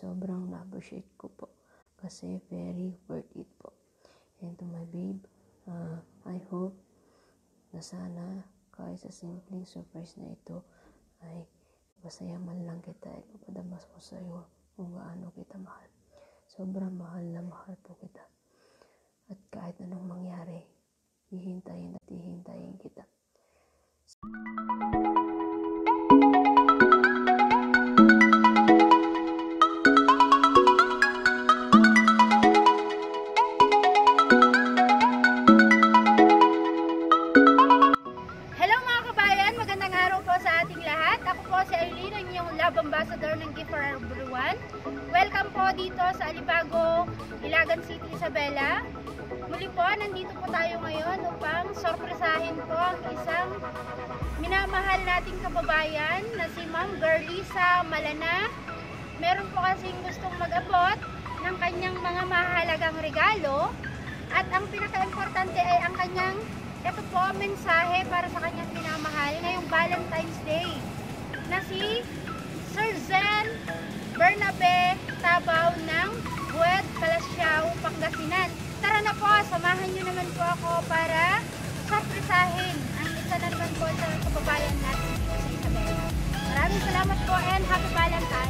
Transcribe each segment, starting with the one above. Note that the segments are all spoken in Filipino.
sobrang na-appreciate ko po. Kasi very worth it po. And to my babe, uh, I hope na sana kahit sa simpleng surprise na ito ay masaya man lang kita at mapadamas ko sa iyo kung gaano kita mahal. Sobrang mahal na mahal po kita. At kahit anong mangyari, hihintayin at hihintayin kita. Hello Inyong love ambassador ng Gift for Everyone. Welcome po dito sa Alibago, Ilagan City, Isabela. Muli po, nandito po tayo ngayon upang sorpresahin po ang isang minamahal nating kababayan na si Ma'am Gerlisa Malana. Meron po kasing gustong mag-abot ng kanyang mga mahalagang regalo at ang pinaka-importante ay ang kanyang ito po mensahe para sa kanyang minamahal ngayong Valentine's Day na si Sir Zen Bernabe Tabaw ng Buet, Calasiao, Pangasinan. Tara na po, samahan nyo naman po ako para sorpresahin ang isa na naman po sa kababayan natin sa Isabela. Maraming salamat po and happy Valentine's!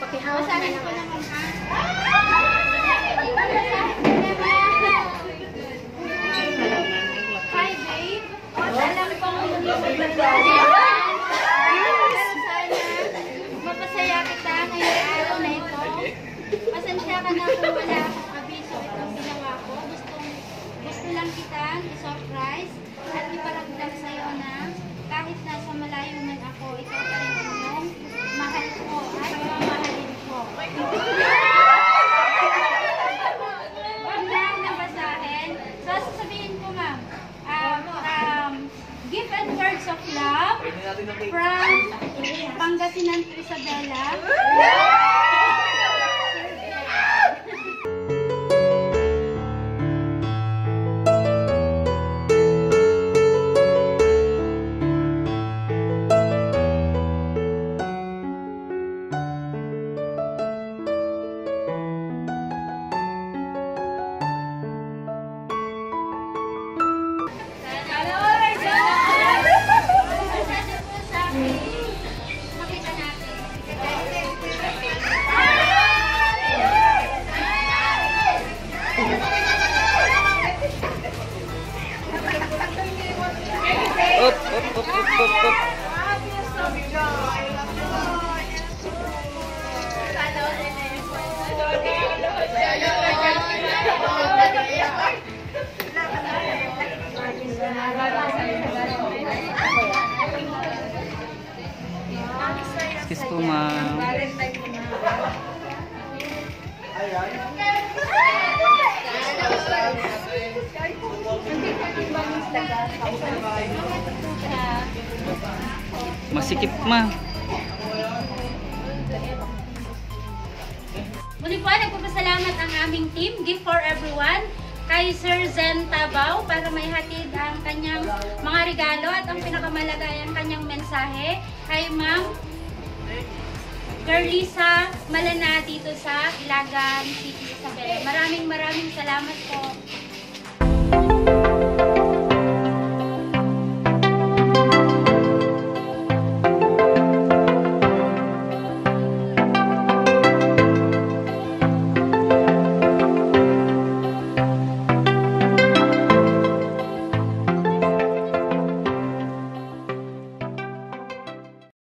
ba na naman? Hi, babe. Alam ko mo Pero sana, mapasaya kita ngayong araw na ito. Pasensya ka na kung wala akong abiso itong ginawa ko. Gustong, gusto lang kitang i-surprise at iparamdam sa'yo na kahit nasa malayo man ako, ikaw pa rin ang iyong mahal ko at mamahalin ko. Huwag na ako nabasahin. So, sasabihin ko, ma'am, um, um, gift and words of love from Pangasinan Isabela. Po, ma'am. Masikip, ma. Muli po, nagpapasalamat ang aming team, Gift for Everyone, kay Sir Zen Tabaw para may hatid ang kanyang mga regalo at ang pinakamalagay ang kanyang mensahe kay Ma'am Carlisa Malana dito sa Ilagan City, Isabela. Maraming maraming salamat po.